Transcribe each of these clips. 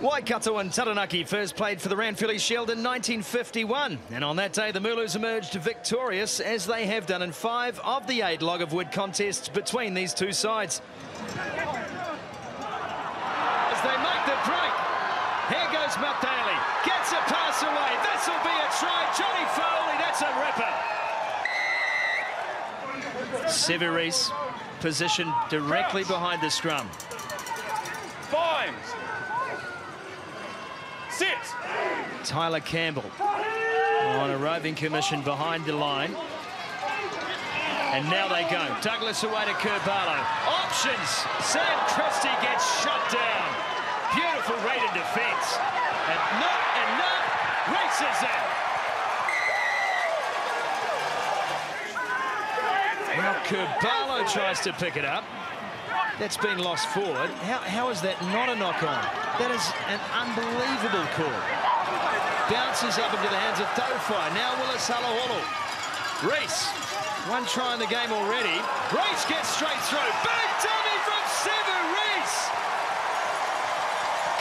Waikato and Taranaki first played for the Ranfurly Shield in 1951. And on that day, the Mooloos emerged victorious, as they have done in five of the eight log of wood contests between these two sides. As they make the break, here goes Matt Daly. Gets a pass away. This will be a try. Johnny Foley, that's a ripper. Sevu Reese positioned directly behind the scrum. Five. Tyler Campbell on a roving commission behind the line. And now they go. Douglas away to Kurbalo. Options. Sam Christie gets shut down. Beautiful rate of defence. And not enough. Races it. Now Kurbalo tries to pick it up. That's been lost forward. How, how is that not a knock-on? That is an unbelievable call. Bounces up into the hands of Tauwhai. Now Willis Halaholo. Reese, one try in the game already. Reese gets straight through. Big dummy from Sevu Reese.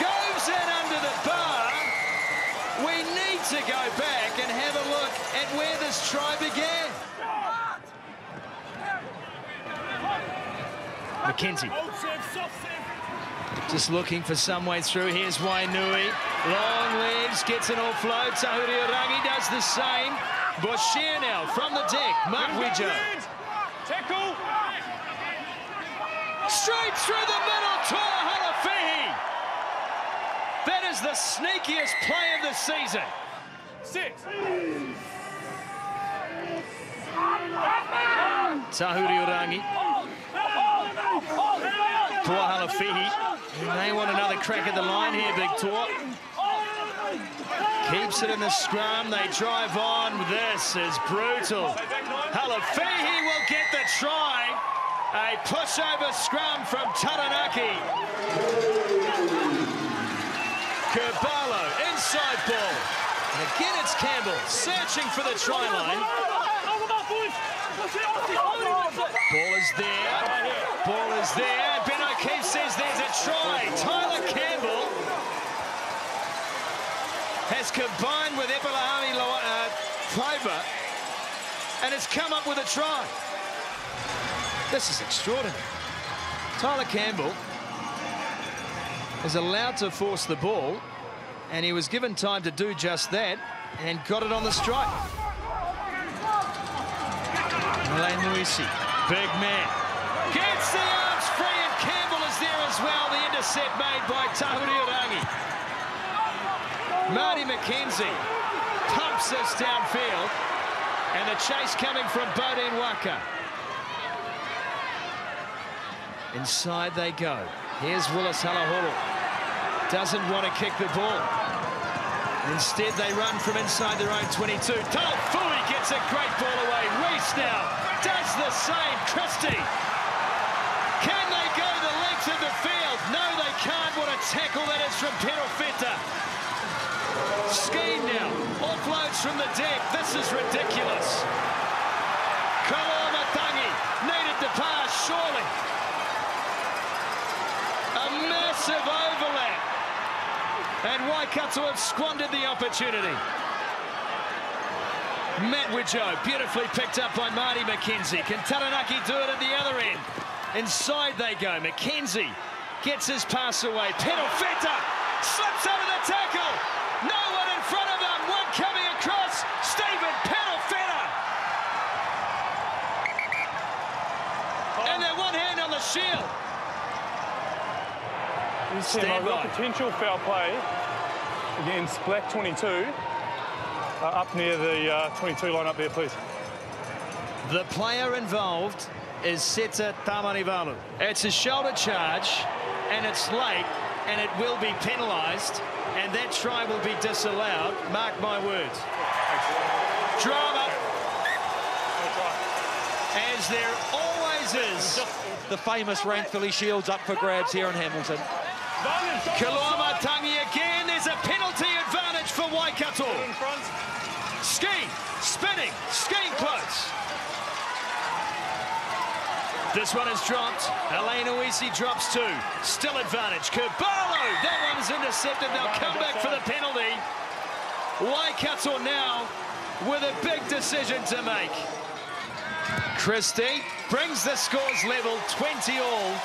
Goes in under the bar. We need to go back and have a look at where this try began. McKenzie. Just looking for some way through. Here's Wainui. Long legs, gets it an offload. Tahuriorangi does the same. Boshier now from the deck. Mark Widger. Tackle. Straight through the middle. Halafihi. That is the sneakiest play of the season. Six. Tahuriorangi. Toa Halafihi. They want another crack at the line here, Big Toa. Keeps it in the scrum. They drive on. This is brutal. Halafihi will get the try. A pushover scrum from Taranaki. Kurbalo, inside ball. And again, it's Campbell searching for the try line. Ball is there. Ball is there. Ben O'Keefe says there's a try. Tyler Campbell has combined with Epalahami uh, and has come up with a try. This is extraordinary. Tyler Campbell is allowed to force the ball and he was given time to do just that and got it on the strike. Alain Nuisi, big man. Gets the arms free and Campbell is there as well. The intercept made by Tahuriorangi. Marty McKenzie pumps this downfield and the chase coming from Bodine Waka. Inside they go. Here's Willis Halaholo. Doesn't want to kick the ball. Instead, they run from inside their own 22. Talfui gets a great ball away. Reese now does the same. Christie. Can they go the length of the field? No, they can't. What a tackle that is from Perofeta. Skeen now. Offloads from the deck. This is ridiculous. Koloamatangi needed to pass, surely. A massive overlap. And Waikato have squandered the opportunity. Matt Widgeau, beautifully picked up by Marty McKenzie. Can Taranaki do it at the other end? Inside they go. McKenzie gets his pass away. Perofeta slips out of the tackle. No one in front of him. One coming across. Stephen Perofeta. And they're one hand on the shield. Stand by. potential foul play against Black 22. Uh, up near the uh, 22 line up there, please. The player involved is Seta Tamanivalu. It's a shoulder charge, and it's late, and it will be penalised, and that try will be disallowed. Mark my words. Drama. As there always is. The famous Ranfurly Shield's up for grabs here in Hamilton. Koloamatangi again. There's a penalty advantage. Ski, spinning, skiing close. This one is dropped. Elaine Uisi drops two. Still advantage. Caballo. That one's intercepted. They'll come back for the penalty. Waikato now with a big decision to make. Christie brings the scores level 20 all.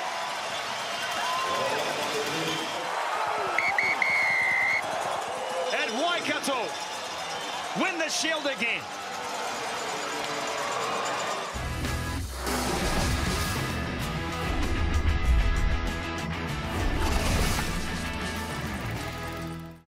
Waikato win the shield again.